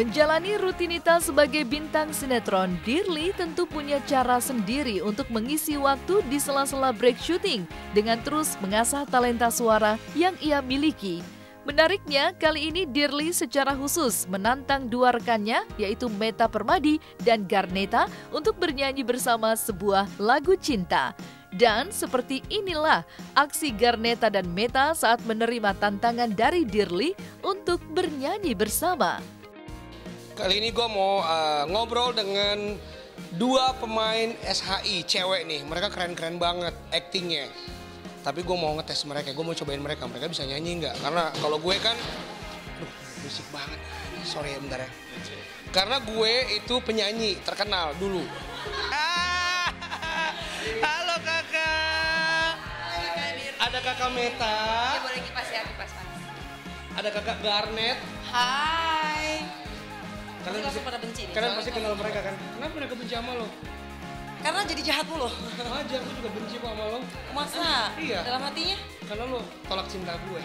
Menjalani rutinitas sebagai bintang sinetron, Dirli tentu punya cara sendiri untuk mengisi waktu di sela-sela break syuting dengan terus mengasah talenta suara yang ia miliki. Menariknya, kali ini Dirli secara khusus menantang dua rekannya, yaitu Meta Permadi dan Garneta, untuk bernyanyi bersama sebuah lagu cinta. Dan seperti inilah aksi Garneta dan Meta saat menerima tantangan dari Dirli untuk bernyanyi bersama. Kali ini gue mau uh, ngobrol dengan dua pemain SHI cewek nih. Mereka keren-keren banget actingnya. Tapi gue mau ngetes mereka, gue mau cobain mereka. Mereka bisa nyanyi nggak? Karena kalau gue kan, aduh berisik banget. Sorry ya bentar ya. Karena gue itu penyanyi terkenal dulu. Ah, halo kakak. Ada kakak Meta. Ya boleh kipas ya, kipas panas. Ada kakak Garnet. Hai. Kalian pasti, pada benci nih, kalian pasti kenal mereka kan? Kenapa mereka benci sama lo? Karena jadi jahat mulu. Aja, aku juga benci kok sama lo. Masa? Iya. Dalam hatinya? Karena lo tolak cinta gue.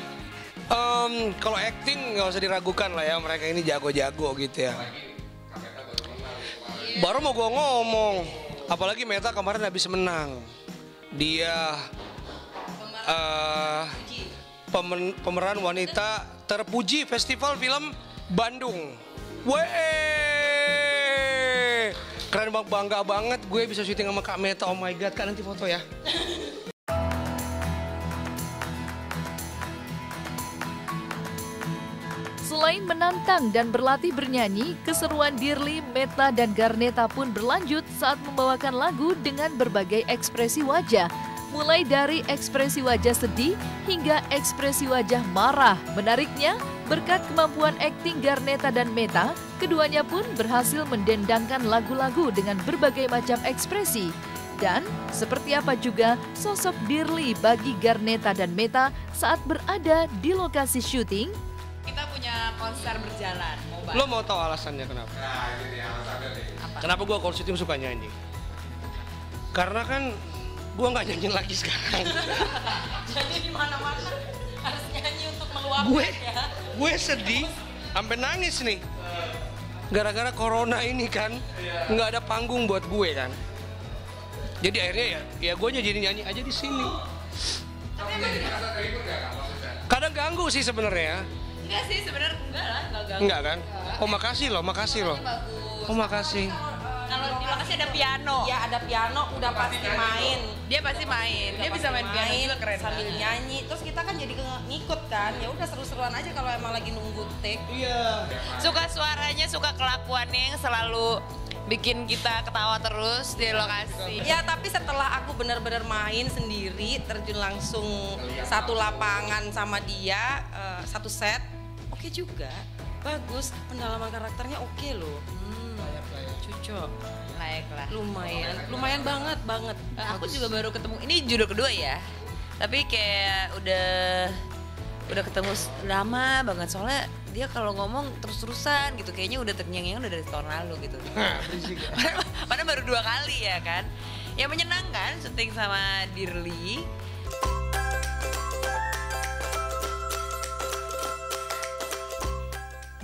Um, kalau acting nggak usah diragukan lah ya, mereka ini jago-jago gitu ya. Baru mau gue ngomong, apalagi Meta kemarin habis menang. Dia pemen- pemeran wanita terpuji Festival Film Bandung. Weh, keren banget, bangga banget gue bisa syuting sama Kak Meta. Oh my god, Kak nanti foto ya. Selain menantang dan berlatih bernyanyi, keseruan Dirli, Meta, dan Garneta pun berlanjut saat membawakan lagu dengan berbagai ekspresi wajah. Mulai dari ekspresi wajah sedih hingga ekspresi wajah marah. Menariknya, berkat kemampuan akting Garneta dan Meta, keduanya pun berhasil mendendangkan lagu-lagu dengan berbagai macam ekspresi. Dan seperti apa juga sosok Dirli bagi Garneta dan Meta saat berada di lokasi syuting Kita punya konser berjalan. Mau Lo mau tahu alasannya kenapa? Kenapa gue kalau syuting suka nyanyi? Karena kan gue nggak nyanyi lagi sekarang. Jadi di mana-mana harus nyanyi untuk meluapkan gue. Gue sedih sampai nangis nih. Gara-gara corona ini kan nggak ada panggung buat gue kan. Jadi akhirnya ya, ya gue jadi nyanyi aja di sini. Kadang ganggu sih sebenarnya. Enggak sih sebenarnya enggak lah, enggak ganggu. Enggak kan? Oh makasih loh, makasih loh. Oh makasih. Kalau di lokasi ada piano. Ya ada piano udah pasti main. Dia pasti main. Dia bisa main piano juga keren. sambil nyanyi. Terus kita kan jadi ngikut kan. Ya udah seru-seruan aja kalau emang lagi nunggu take. Iya. Suka suaranya, suka kelakuannya yang selalu bikin kita ketawa terus di lokasi. Ya tapi setelah aku benar-benar main sendiri, terjun langsung satu lapangan sama dia, eh, satu set, oke juga. Bagus, pendalaman karakternya oke loh. Hmm, cocok. Baik lah. Lumayan, lumayan banget banget. Eh, Aku juga baru ketemu. Ini judul kedua ya. Tapi kayak udah udah ketemu lama banget soalnya dia kalau ngomong terus-terusan gitu kayaknya udah terngiang-ngiang udah dari tahun lalu gitu. Ya. padahal, padahal baru dua kali ya kan. Ya menyenangkan syuting sama Dirli.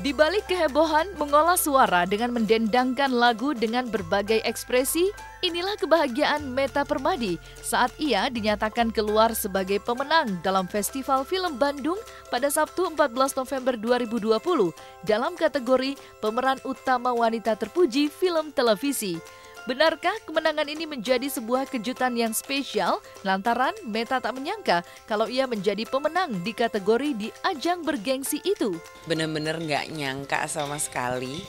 Di balik kehebohan mengolah suara dengan mendendangkan lagu dengan berbagai ekspresi, inilah kebahagiaan Meta Permadi saat ia dinyatakan keluar sebagai pemenang dalam Festival Film Bandung pada Sabtu 14 November 2020 dalam kategori pemeran utama wanita terpuji film televisi. Benarkah kemenangan ini menjadi sebuah kejutan yang spesial? Lantaran Meta tak menyangka kalau ia menjadi pemenang di kategori di ajang bergengsi itu? bener-bener nggak nyangka sama sekali.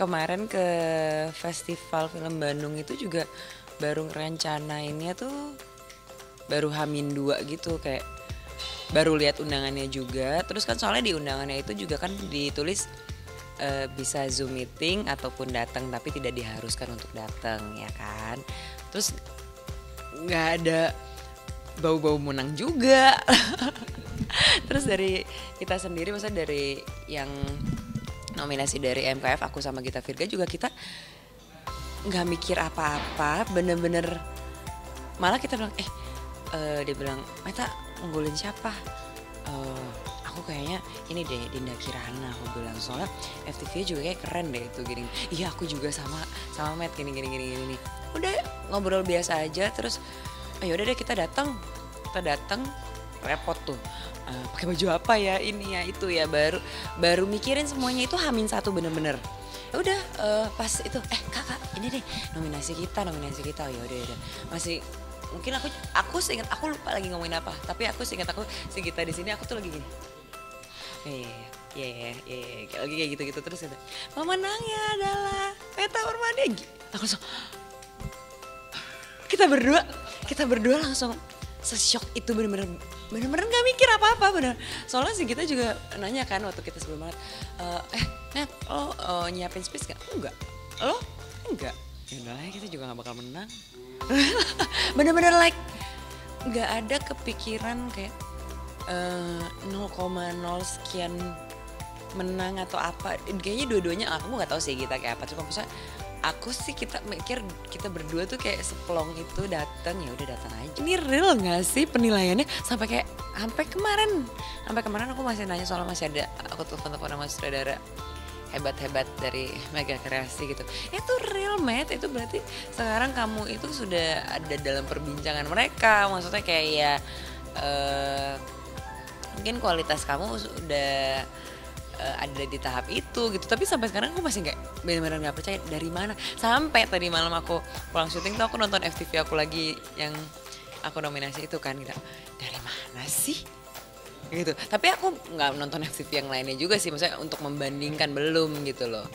Kemarin ke festival film Bandung itu juga baru rencanainnya tuh baru hamin dua gitu kayak baru lihat undangannya juga. Terus kan soalnya di undangannya itu juga kan ditulis eh, bisa zoom meeting ataupun datang tapi tidak diharuskan untuk datang ya kan? Terus nggak ada bau-bau menang juga. Terus dari kita sendiri maksudnya dari yang nominasi dari MKF aku sama Gita Virga juga kita nggak mikir apa-apa bener-bener malah kita bilang eh eh, dia bilang Meta unggulin siapa? Eh, aku kayaknya ini deh Dinda Kirana aku bilang. Soalnya FTV juga kayak keren deh itu gini. Iya aku juga sama sama Matt gini gini gini gini. Udah ngobrol biasa aja terus ayo udah deh kita datang kita datang repot tuh. Eh, pakai baju apa ya ini ya itu ya. Baru baru mikirin semuanya itu hamin satu bener-bener. Ya udah eh, pas itu eh kakak ini deh nominasi kita nominasi kita. Oh, ya udah udah masih mungkin aku aku seingat aku lupa lagi ngomongin apa. Tapi aku seingat aku si kita di sini aku tuh lagi gini iya iya iya iya iya. Lagi kayak gitu gitu. Terus ada pemenangnya adalah Meta Permadi aku langsung. Kita berdua kita berdua langsung sesyok itu bener-bener bener-bener gak mikir apa-apa bener. Soalnya sih kita juga nanya kan waktu kita sebelum banget eh eh Net lo eh, nyiapin space gak? enggak. Lo? enggak. Ya udah ya, kita juga gak bakal menang. Bener-bener like nggak ada kepikiran kayak eh, 0,0 sekian menang atau apa. Kayaknya dua-duanya aku nggak tahu sih kita kayak apa. Cuma misalnya aku sih kita mikir kita berdua tuh kayak seplong itu datang ya udah datang aja. Ini real nggak sih penilaiannya? Sampai kayak sampai kemarin. Sampai kemarin aku masih nanya soal masih ada aku telepon telepon sama sutradara hebat-hebat dari Mega Kreasi gitu. Itu real Matt. Itu berarti sekarang kamu itu sudah ada dalam perbincangan mereka. Maksudnya kayak ya eh, mungkin kualitas kamu sudah eh, ada di tahap itu gitu. Tapi sampai sekarang aku masih nggak benar-benar nggak percaya dari mana. Sampai tadi malam aku pulang syuting tuh aku nonton FTV aku lagi yang aku nominasi itu kan gitu. Dari mana sih? Gitu. Tapi aku nggak nonton FTV yang lainnya juga sih. Maksudnya untuk membandingkan belum gitu loh